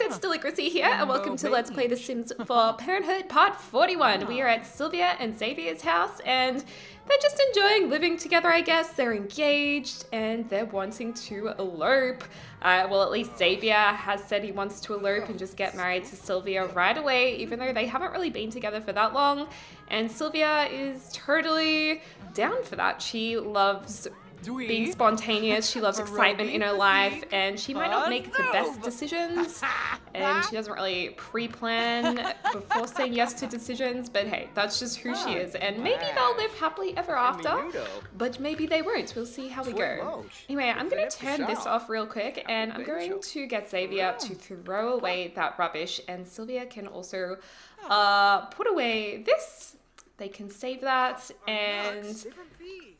it's Deligracy here, and welcome to Let's Play The Sims 4 Parenthood Part 41. We are at Sylvia and Xavier's house, and they're just enjoying living together, I guess. They're engaged, and they're wanting to elope. Uh, well, at least Xavier has said he wants to elope and just get married to Sylvia right away, even though they haven't really been together for that long. And Sylvia is totally down for that. She loves being spontaneous. She loves excitement in her life, and she might not make the best decisions, and she doesn't really pre-plan before saying yes to decisions. But hey, that's just who she is, and maybe they'll live happily ever after. But maybe they won't. We'll see how we go. Anyway, I'm gonna turn this off real quick, and I'm going to get Xavier to throw away that rubbish, and Sylvia can also uh, put away this. They can save that, and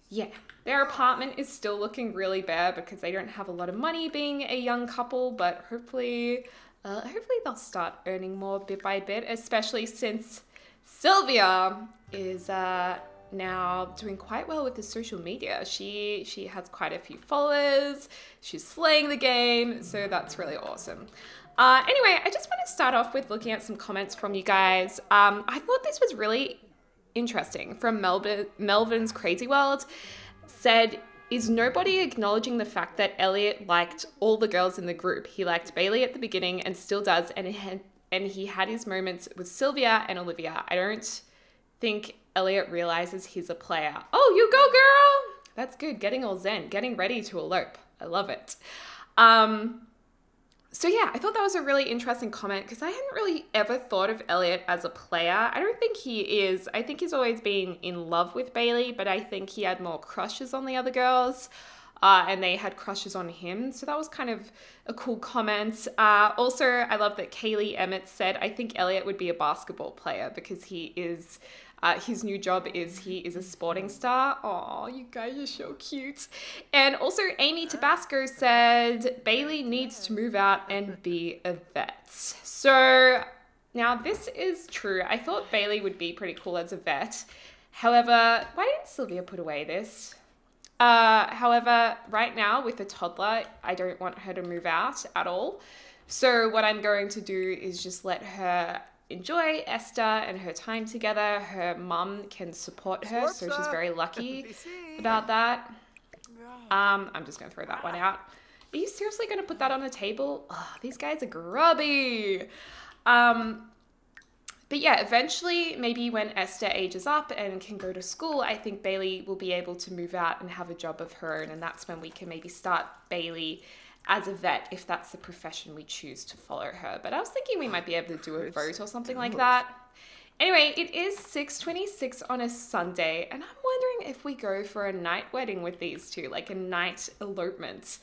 yeah, their apartment is still looking really bare because they don't have a lot of money being a young couple, but hopefully, uh, hopefully they'll start earning more bit by bit, especially since Sylvia is uh, now doing quite well with the social media. She she has quite a few followers. She's slaying the game, so that's really awesome. Uh, anyway, I just want to start off with looking at some comments from you guys. Um, I thought this was really interesting from Melbourne, Melvin's Crazy World said, Is nobody acknowledging the fact that Elliot liked all the girls in the group? He liked Bailey at the beginning and still does, and he had, and he had his moments with Sylvia and Olivia. I don't think Elliot realizes he's a player. Oh, you go, girl! That's good. Getting all zen, getting ready to elope. I love it. Um, so yeah, I thought that was a really interesting comment because I hadn't really ever thought of Elliot as a player. I don't think he is. I think he's always been in love with Bailey, but I think he had more crushes on the other girls. Uh, and they had crushes on him. So that was kind of a cool comment. Uh, also, I love that Kaylee Emmett said, I think Elliot would be a basketball player because he is uh, his new job is he is a sporting star. Oh, you guys are so cute. And also, Amy Tabasco said Bailey needs to move out and be a vet. So now this is true. I thought Bailey would be pretty cool as a vet. However, why didn't Sylvia put away this? Uh, however, right now with a toddler, I don't want her to move out at all. So what I'm going to do is just let her enjoy Esther and her time together. Her mum can support her, so she's very lucky about that. Um, I'm just gonna throw that one out. Are you seriously gonna put that on the table? Oh, these guys are grubby. Um, but yeah, eventually, maybe when Esther ages up and can go to school, I think Bailey will be able to move out and have a job of her own, and that's when we can maybe start Bailey as a vet if that's the profession we choose to follow her. But I was thinking we might be able to do a vote or something like that. Anyway, it is 6:26 on a Sunday, and I'm wondering if we go for a night wedding with these two, like a night elopement.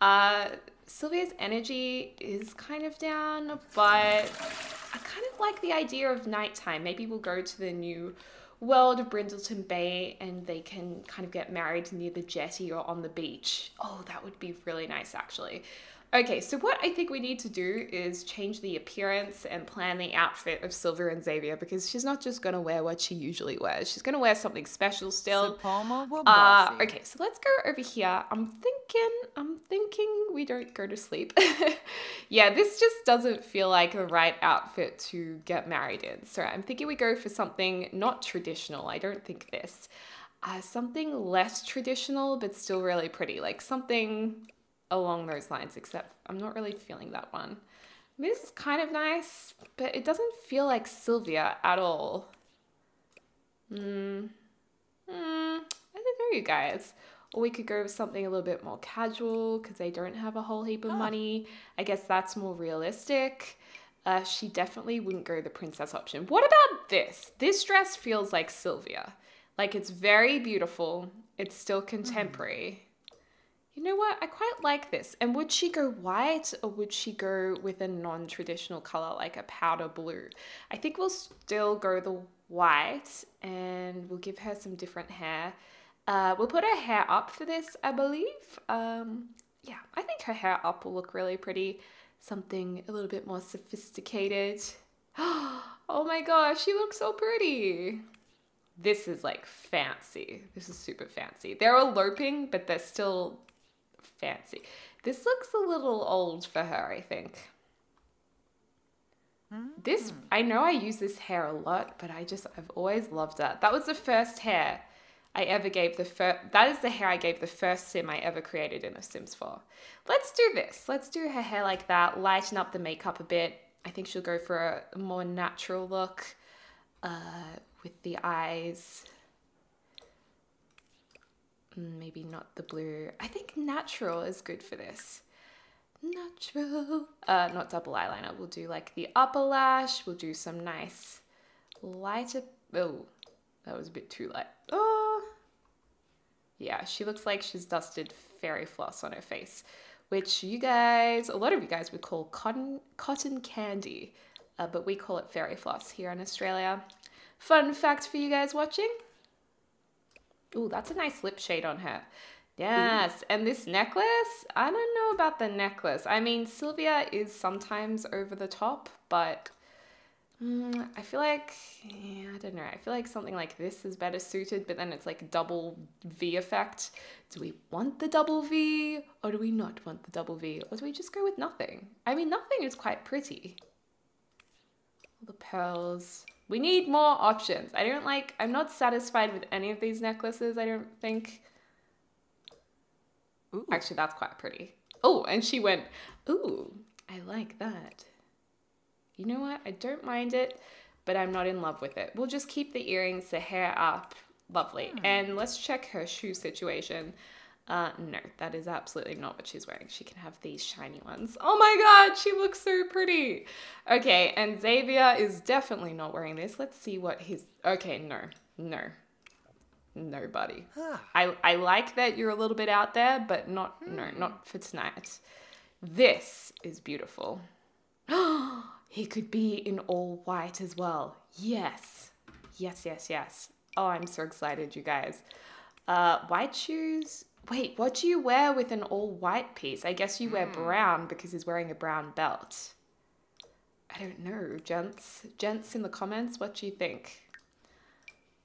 Uh, Sylvia's energy is kind of down, but I kind of like the idea of nighttime. Maybe we'll go to the new world of Brindleton Bay and they can kind of get married near the jetty or on the beach. Oh, that would be really nice actually. Okay, so what I think we need to do is change the appearance and plan the outfit of Sylvia and Xavier because she's not just going to wear what she usually wears. She's going to wear something special still. Uh, okay, so let's go over here. I'm thinking, I'm thinking we don't go to sleep. yeah, this just doesn't feel like the right outfit to get married in. So I'm thinking we go for something not traditional. I don't think this. Uh, something less traditional, but still really pretty. Like something along those lines, except I'm not really feeling that one. This is kind of nice, but it doesn't feel like Sylvia at all. Hmm. Hmm. I don't know, you guys. Or we could go with something a little bit more casual because they don't have a whole heap of money. I guess that's more realistic. Uh, she definitely wouldn't go the princess option. What about this? This dress feels like Sylvia. Like it's very beautiful. It's still contemporary. You know what? I quite like this. And would she go white or would she go with a non traditional color like a powder blue? I think we'll still go the white and we'll give her some different hair. Uh, we'll put her hair up for this, I believe. Um, yeah, I think her hair up will look really pretty. Something a little bit more sophisticated. Oh my gosh, she looks so pretty. This is like fancy. This is super fancy. They're eloping, but they're still fancy. This looks a little old for her, I think. This, I know I use this hair a lot, but I just, I've always loved it. That was the first hair I ever gave the first, that is the hair I gave the first sim I ever created in The Sims 4. Let's do this. Let's do her hair like that, lighten up the makeup a bit. I think she'll go for a more natural look uh, with the eyes. Mm, maybe not the blue. I think natural is good for this. Natural. Uh, not double eyeliner. We'll do like the upper lash. We'll do some nice lighter. Oh, that was a bit too light. Oh. Yeah, she looks like she's dusted fairy floss on her face, which you guys, a lot of you guys would call cotton cotton candy, uh, but we call it fairy floss here in Australia. Fun fact for you guys watching. Ooh, that's a nice lip shade on her. Yes, and this necklace, I don't know about the necklace. I mean, Sylvia is sometimes over the top, but mm, I feel like, yeah, I don't know. I feel like something like this is better suited, but then it's like double V effect. Do we want the double V or do we not want the double V? Or do we just go with nothing? I mean, nothing is quite pretty. All the pearls. We need more options. I don't like, I'm not satisfied with any of these necklaces, I don't think. Ooh. Actually, that's quite pretty. Oh, and she went, ooh, I like that. You know what? I don't mind it, but I'm not in love with it. We'll just keep the earrings, the hair up. Lovely. Hmm. And let's check her shoe situation. Uh, no, that is absolutely not what she's wearing. She can have these shiny ones. Oh my god, she looks so pretty. Okay, and Xavier is definitely not wearing this. Let's see what his... Okay, no, no, nobody. I, I like that you're a little bit out there, but not hmm. no, not for tonight. This is beautiful. he could be in all white as well. Yes. Yes, yes, yes. Oh, I'm so excited, you guys. Uh, white shoes. Wait, what do you wear with an all white piece? I guess you wear hmm. brown because he's wearing a brown belt. I don't know, gents. Gents in the comments, what do you think?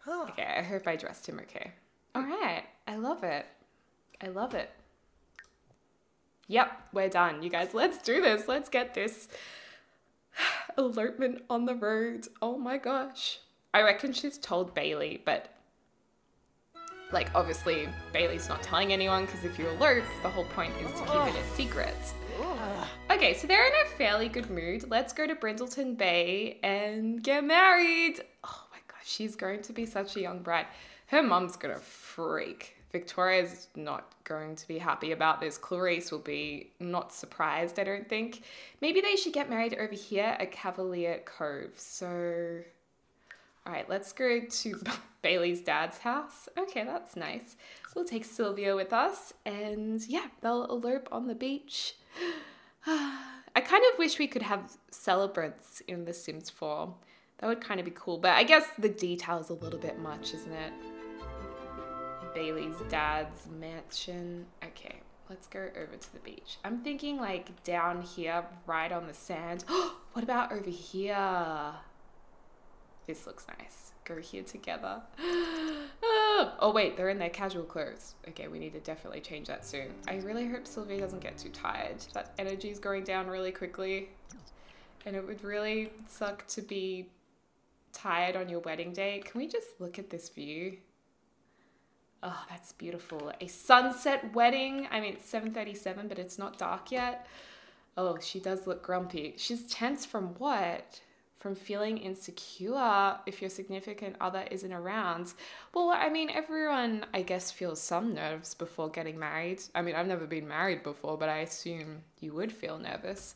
Oh. Okay, I hope I dressed him okay. All right, I love it. I love it. Yep, we're done. You guys, let's do this. Let's get this elopement on the road. Oh my gosh. I reckon she's told Bailey, but like obviously Bailey's not telling anyone because if you elope, the whole point is to keep it a secret. Okay, so they're in a fairly good mood. Let's go to Brindleton Bay and get married. Oh my gosh, she's going to be such a young bride. Her mum's gonna freak. Victoria's not going to be happy about this. Clarice will be not surprised, I don't think. Maybe they should get married over here at Cavalier Cove. So, all right, let's go to Bailey's dad's house. Okay, that's nice. We'll take Sylvia with us and yeah, they'll elope on the beach. I kind of wish we could have celebrants in The Sims 4. That would kind of be cool, but I guess the detail is a little bit much, isn't it? Bailey's dad's mansion. Okay, let's go over to the beach. I'm thinking like down here, right on the sand. what about over here? This looks nice. Go here together. oh wait, they're in their casual clothes. Okay, we need to definitely change that soon. I really hope Sylvie doesn't get too tired. That energy is going down really quickly. And it would really suck to be tired on your wedding day, can we just look at this view? Oh, that's beautiful. A sunset wedding. I mean, it's 7.37, but it's not dark yet. Oh, she does look grumpy. She's tense from what? From feeling insecure if your significant other isn't around. Well, I mean, everyone, I guess, feels some nerves before getting married. I mean, I've never been married before, but I assume you would feel nervous.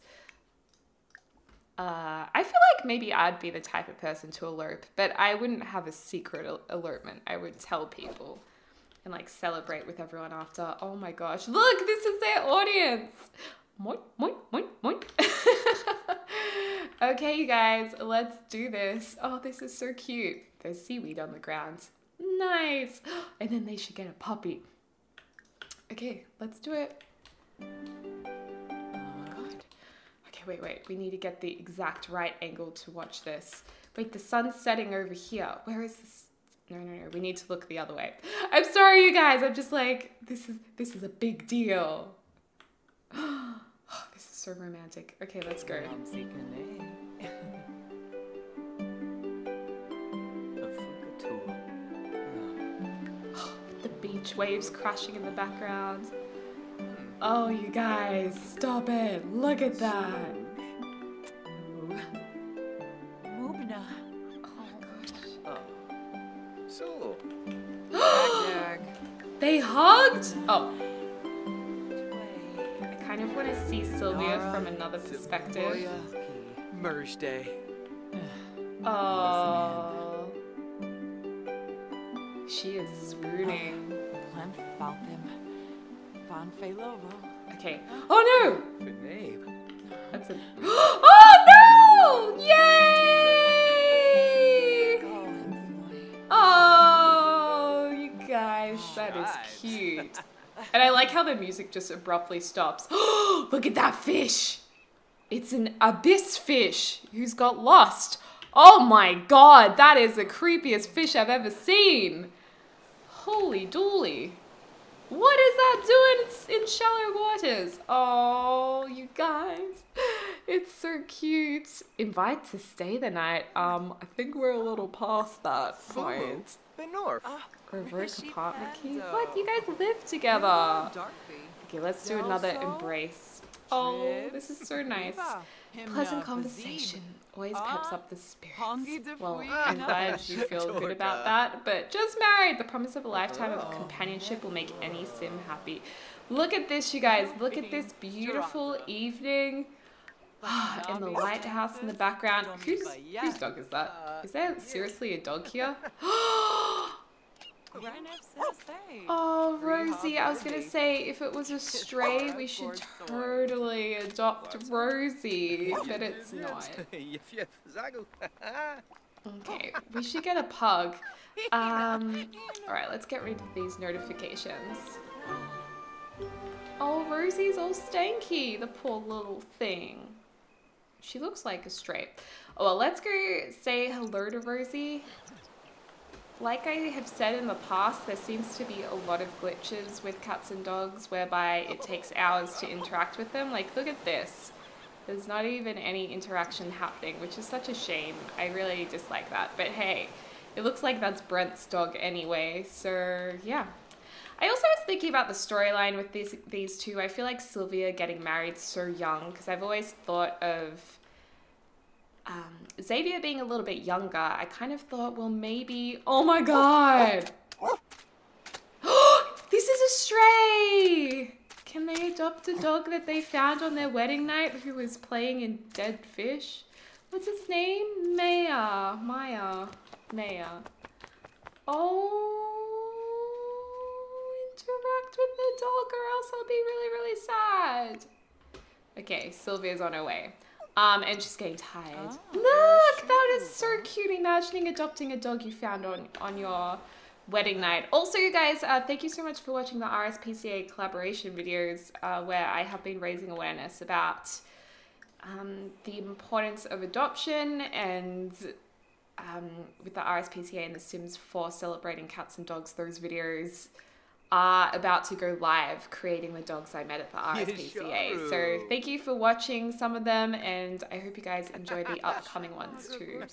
Uh, I feel like maybe I'd be the type of person to elope, but I wouldn't have a secret el- elopement. I would tell people and like celebrate with everyone after. Oh my gosh, look, this is their audience. Moink, moink, moink, moink. Okay, you guys, let's do this. Oh, this is so cute. There's seaweed on the ground. Nice. And then they should get a puppy. Okay, let's do it. Oh okay, wait, wait. We need to get the exact right angle to watch this. Wait, the sun's setting over here. Where is this? No, no, no. We need to look the other way. I'm sorry, you guys. I'm just like, this is this is a big deal. Oh, so romantic. Okay, let's go. the beach waves crashing in the background. Oh, you guys, stop it. Look at that. Oh oh. They hugged? Oh want to see Sylvia from another perspective. Merge Day. Oh. She is swooning. Plan Falthim. Van Failovo. Okay. Oh no! Good name. no! That's a. Oh no! Yay! Oh, you guys, that is cute. And I like how the music just abruptly stops. Look at that fish! It's an abyss fish who's got lost. Oh my god, that is the creepiest fish I've ever seen. Holy dooly. What is that doing in shallow waters? Oh, you guys. It's so cute. Invite to stay the night. Um, I think we're a little past that point. Benorf. Reverse Rishi apartment key? Pando. What? You guys live together. Okay, let's do another embrace. Oh, this is so nice. Pleasant conversation always peps up the spirits. Well, I'm glad you feel good about that. But just married, the promise of a lifetime of oh. companionship will make any sim happy. Look at this, you guys. Look at this beautiful evening. And the lighthouse in the background. Whose, whose dog is that? Is there seriously a dog here? Oh, Rosie, I was gonna say if it was a stray, we should totally adopt Rosie, but it's not. Yef yef zagu. Okay, we should get a pug. Um, all right, let's get rid of these notifications. Oh, Rosie's all stanky, the poor little thing. She looks like a stray. Oh, well, let's go say hello to Rosie. Like I have said in the past, there seems to be a lot of glitches with cats and dogs whereby it takes hours to interact with them. Like, look at this. There's not even any interaction happening, which is such a shame. I really dislike that. But hey, it looks like that's Brent's dog anyway, so yeah. I also was thinking about the storyline with these these two. I feel like Sylvia getting married so young because I've always thought of um, Xavier being a little bit younger. I kind of thought, well, maybe. Oh my god! this is a stray. Can they adopt a dog that they found on their wedding night who was playing in Dead Fish? What's his name? Maya. Maya. Maya. Oh, with the dog or else I'll be really, really sad. Okay, Sylvia's on her way. Um, and she's getting tired. Oh, Look, that is so cute. Imagining adopting a dog you found on, on your wedding night. Also, you guys, uh, thank you so much for watching the RSPCA collaboration videos uh, where I have been raising awareness about um, the importance of adoption and um, with the RSPCA and the Sims for celebrating cats and dogs, those videos are about to go live creating the dogs I met at the RSPCA. So thank you for watching some of them and I hope you guys enjoy the upcoming ones too.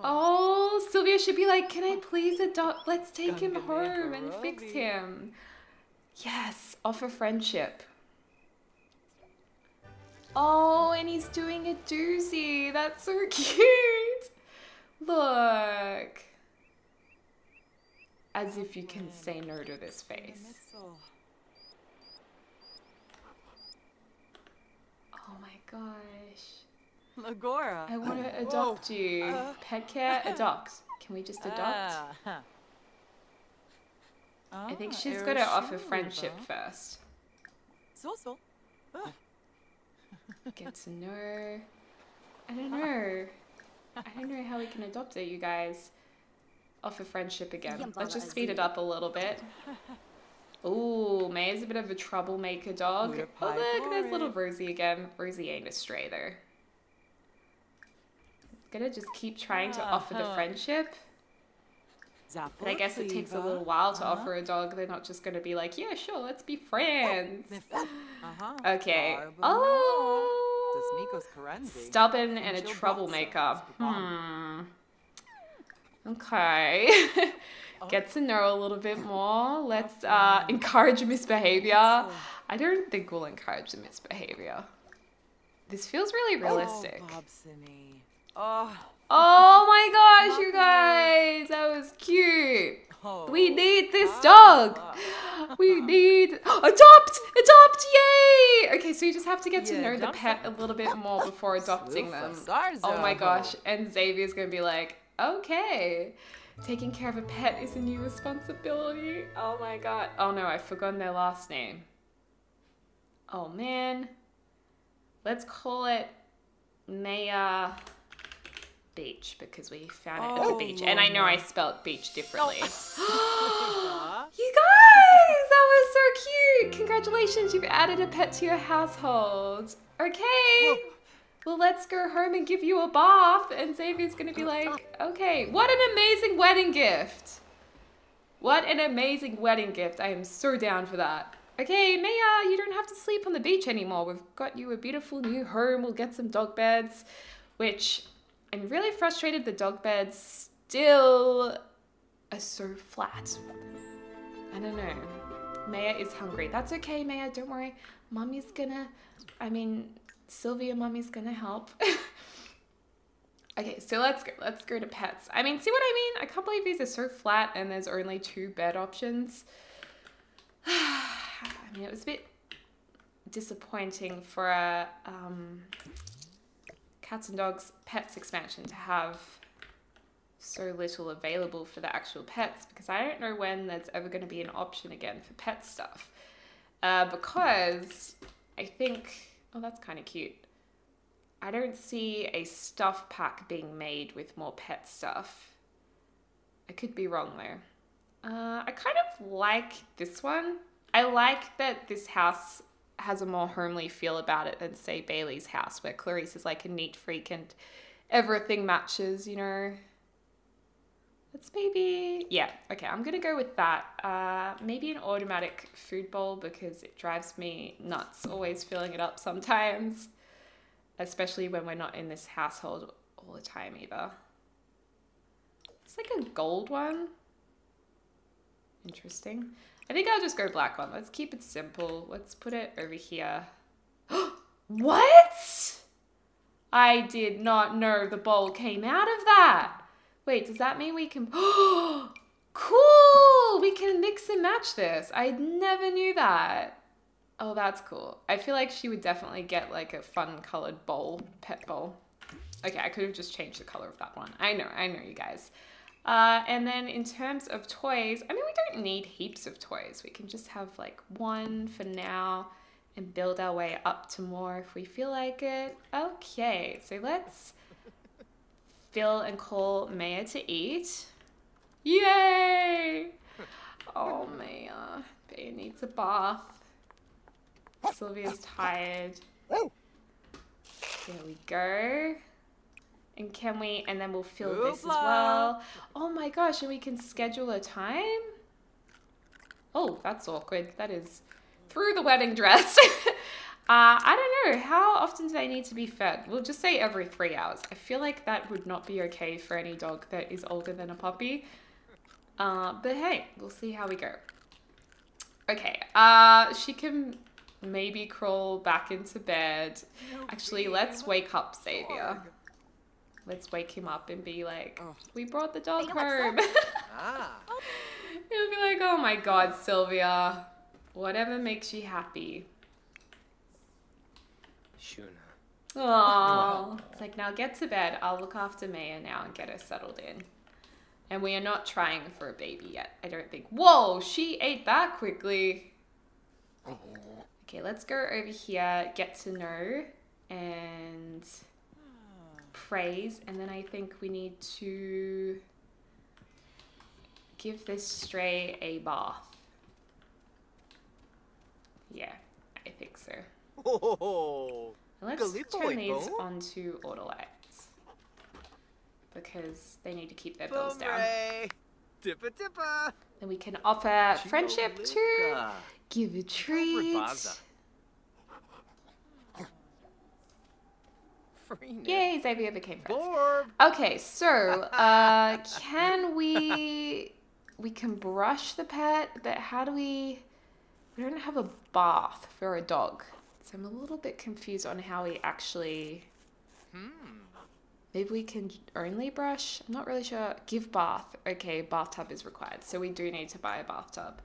Oh, Sylvia should be like, can I please adopt? Let's take him home and fix him. Yes, offer friendship. Oh, and he's doing a doozy. That's so cute. Look. As if you can say no to this face. Oh my gosh. Lagora. I want to adopt you. Pet care, adopt. Can we just adopt? Ah. I think Ah, she's got to offer friendship first. So so. Get to know. I don't know. I don't know how we can adopt it, you guys. Offer friendship again. Let's just speed it up a little bit. Ooh, May is a bit of a troublemaker dog. Oh, look, there's little. Rosie again. Rosie ain't a stray, though. Gonna just keep trying to offer the Uh-huh. friendship. But I guess it takes a little while to offer a dog. They're not just gonna be like, yeah, sure, let's be friends. Uh-huh. Okay. Oh. Stubborn and a troublemaker. Hmm. Okay. get to know a little bit more. Let's uh, encourage misbehavior. I don't think we'll encourage the misbehavior. This feels really realistic. Oh, Oh, Oh my gosh, you guys, that was cute. oh. We need this dog. We need adopt, adopt, yay! Okay, so you just have to get to know the pet a little bit more before adopting them. Oh my gosh, and Xavier's gonna be like, okay, taking care of a pet is a new responsibility. Oh my god. Oh no, I've forgotten their last name. Oh man. Let's call it Maya Beach because we found it at the Oh, beach. And I know I Lorna. spelled beach differently. Oh Aw. You guys, that was so cute. Congratulations, you've added a pet to your household. Okay. Well, let's go home and give you a bath. And Xavier's gonna be like, okay, what an amazing wedding gift. What an amazing wedding gift. I am so down for that. Okay, Maya, you don't have to sleep on the beach anymore. We've got you a beautiful new home. We'll get some dog beds, which I'm really frustrated the dog beds still are so flat. I don't know. Maya is hungry. That's okay, Maya. Don't worry. Mommy's gonna, I mean, Sylvia, mommy's gonna help. okay, so let's go. Let's go to pets. I mean, see what I mean? I can't believe these are so flat and there's only two bed options. I mean, it was a bit disappointing for a um, cats and dogs pets expansion to have so little available for the actual pets because I don't know when there's ever going to be an option again for pet stuff. Uh, because I think, oh, that's kind of cute. I don't see a stuff pack being made with more pet stuff. I could be wrong though. Uh, I kind of like this one. I like that this house has a more homely feel about it than, say, Bailey's house, where Clarice is like a neat freak and everything matches, you know. Let's maybe, yeah, okay, I'm gonna go with that. Uh, maybe an automatic food bowl because it drives me nuts always filling it up sometimes, especially when we're not in this household all the time either. It's like a gold one. Interesting. I think I'll just go black one. Let's keep it simple. Let's put it over here. what? I did not know the bowl came out of that. Wait, does that mean we can... cool! We can mix and match this. I never knew that. Oh, that's cool. I feel like she would definitely get like a fun colored bowl, pet bowl. Okay, I could have just changed the color of that one. I know, I know you guys. Uh, and then in terms of toys, I mean, we don't need heaps of toys. We can just have like one for now and build our way up to more if we feel like it. Okay, so let's fill and call Maya to eat. Yay! Oh, Maya. Maya needs a bath. Sylvia's tired. There we go. And can we, and then we'll fill this as well. Oh my gosh, and we can schedule a time? Oh, that's awkward. That is through the wedding dress. uh, I don't know. How often do they need to be fed? We'll just say every three hours. I feel like that would not be okay for any dog that is older than a puppy. Uh, but hey, we'll see how we go. Okay, uh, she can maybe crawl back into bed. Actually, let's wake up Xavier. Let's wake him up and be like, Oh. we brought the dog home. Ah. He'll be like, oh my god, Sylvia. Whatever makes you happy. Shuna. Aww. It's like, now get to bed. I'll look after Maya now and get her settled in. And we are not trying for a baby yet, I don't think. Whoa, she ate that quickly. Oh. Okay, let's go over here, get to know, and praise. And then I think we need to give this stray a bath. Yeah, I think so. Oh. Let's turn these onto auto lights because they need to keep their bills down. Tippa. Then we can offer friendship to give a treat. Yay, Xavier became friends. Okay, so uh, can we we can brush the pet, but how do we? We don't have a bath for a dog, so I'm a little bit confused on how we actually. Maybe we can only brush. I'm not really sure. Give bath. Okay, bathtub is required, so we do need to buy a bathtub.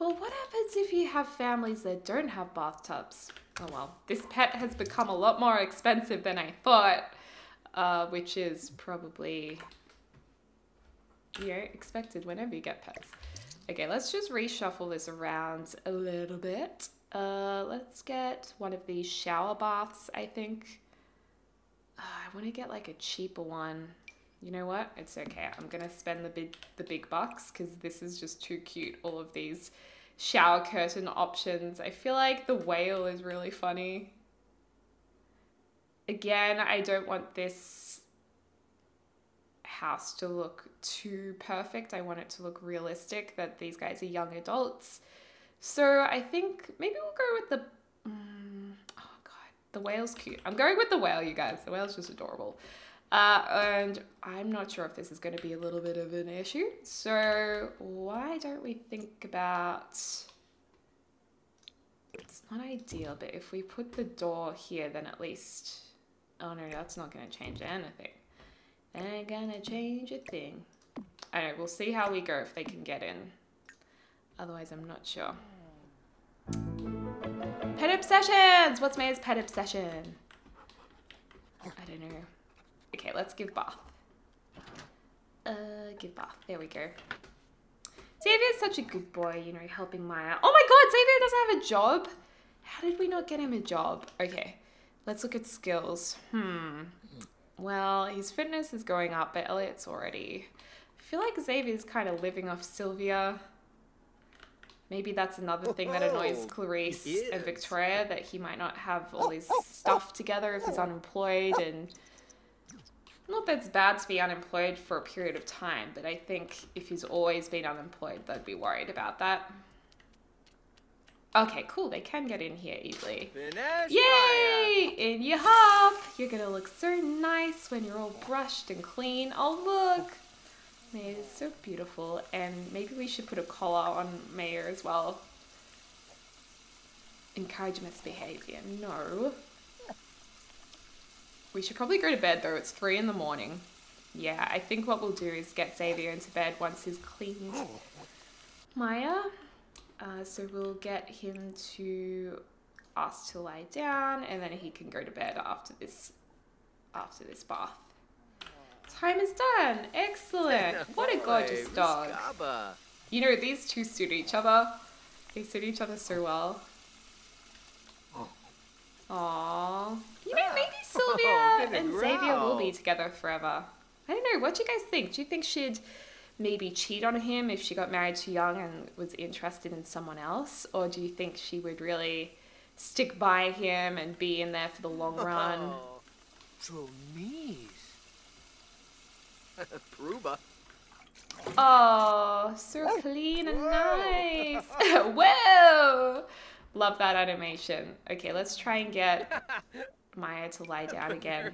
Well, what happens if you have families that don't have bathtubs? Oh well, this pet has become a lot more expensive than I thought, uh, which is probably you know expected whenever you get pets. Okay, let's just reshuffle this around a little bit. Uh, let's get one of these shower baths. I think. Uh, I want to get like a cheaper one. You know what? It's okay. I'm gonna spend the big the big bucks because this is just too cute. All of these shower curtain options. I feel like the whale is really funny. Again, I don't want this house to look too perfect. I want it to look realistic. That these guys are young adults. So I think maybe we'll go with the. Mm, oh god, the whale's cute. I'm going with the whale, you guys. The whale's just adorable. Uh, and I'm not sure if this is going to be a little bit of an issue. So why don't we think about? It's not ideal, but if we put the door here, then at least. Oh no, that's not going to change anything. Ain't gonna change a thing. I know. We'll see how we go if they can get in. Otherwise, I'm not sure. Pet obsessions! What's Maya's pet obsession? I don't know. Okay, let's give bath. Uh, give bath. There we go. Xavier's such a good boy, you know, helping Maya. Oh my god, Xavier doesn't have a job. How did we not get him a job? Okay, let's look at skills. Hmm. Well, his fitness is going up, but Elliot's already. I feel like Xavier's kind of living off Sylvia. Maybe that's another thing that annoys Oh, Clarice he and. Victoria that he might not have all his stuff together if he's unemployed and not that it's bad to be unemployed for a period of time, but I think if he's always been unemployed, they'd be worried about that. Okay, cool. They can get in here easily. Finish Yay! In you hop! You're gonna look so nice when you're all brushed and clean. Oh, look! Maya is so beautiful, and maybe we should put a collar on Maya as well. Encourage misbehavior. No. We should probably go to bed though. It's three in the morning. Yeah, I think what we'll do is get Xavier into bed once he's cleaned Maya. Uh, so we'll get him to ask to lie down, and then he can go to bed after this after this bath. Time is done. Excellent. What a gorgeous dog. You know, these two suit each other. They suit each other so well. Aww. You know, maybe Sylvia Oh, and Xavier will be together forever. I don't know. What do you guys think? Do you think she'd maybe cheat on him if she got married too young and was interested in someone else? Or do you think she would really stick by him and be in there for the long run? Oh, Dromies. Pruba. Oh, so clean and nice. Whoa! Love that animation. Okay, let's try and get Maya to lie down again.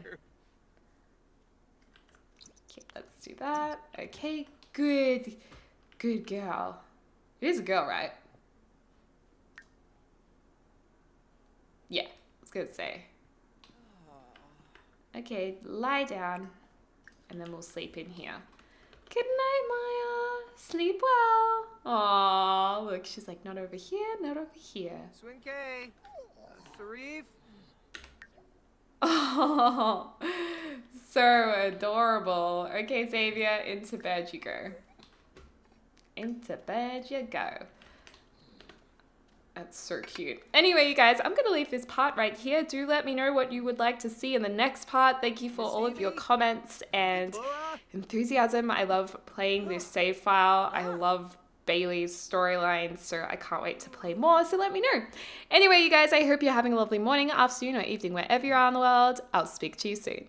Okay, let's do that. Okay, good. Good girl. It is a girl, right? Yeah, I was gonna say. Okay, lie down. And then we'll sleep in here. Good night, Maya. Sleep well. Aw, look, she's like, not over here, not over here. Swing Sarif. Oh, so adorable. Okay, Xavier, into bed you go. Into bed you go. That's so cute. Anyway, you guys, I'm going to leave this part right here. Do let me know what you would like to see in the next part. Thank you for all of your comments and enthusiasm. I love playing this save file. I love Bailey's storyline, so I can't wait to play more. So let me know. Anyway, you guys, I hope you're having a lovely morning, afternoon, or evening, wherever you are in the world. I'll speak to you soon.